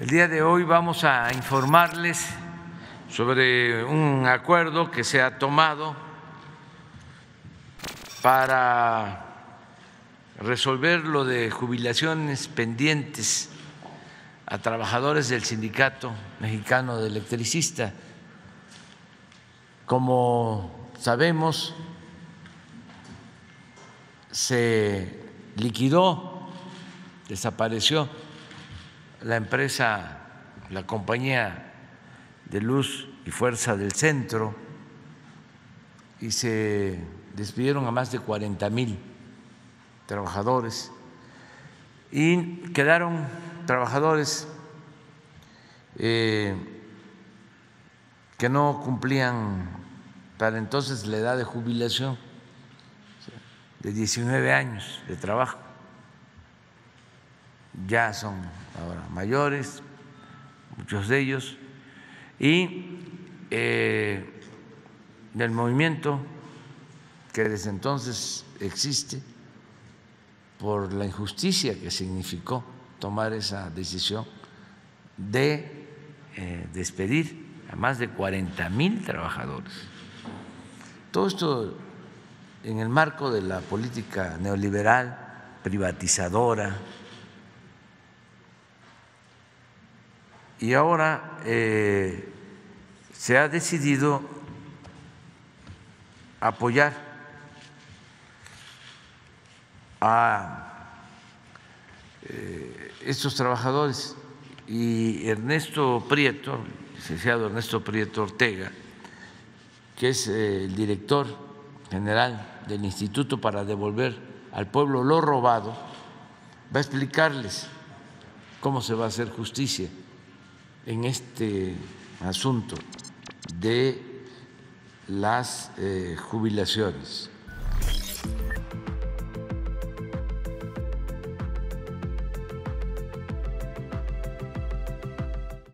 El día de hoy vamos a informarles sobre un acuerdo que se ha tomado para resolver lo de jubilaciones pendientes a trabajadores del Sindicato Mexicano de Electricistas. Como sabemos, se liquidó, desapareció la empresa, la compañía de luz y fuerza del centro y se despidieron a más de 40 mil trabajadores y quedaron trabajadores eh, que no cumplían para entonces la edad de jubilación de 19 años de trabajo. Ya son ahora mayores, muchos de ellos, y eh, del movimiento que desde entonces existe por la injusticia que significó tomar esa decisión de eh, despedir a más de 40 mil trabajadores. Todo esto en el marco de la política neoliberal, privatizadora, y ahora eh, se ha decidido apoyar a eh, estos trabajadores. Y Ernesto Prieto, licenciado Ernesto Prieto Ortega, que es eh, el director general del Instituto para devolver al pueblo lo robado, va a explicarles cómo se va a hacer justicia en este asunto de las eh, jubilaciones.